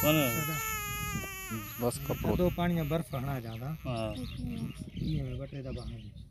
कौन बस कपड़ो दो पानी में बर्फ़ हना ज़्यादा। हाँ। ये बटरे दबा है।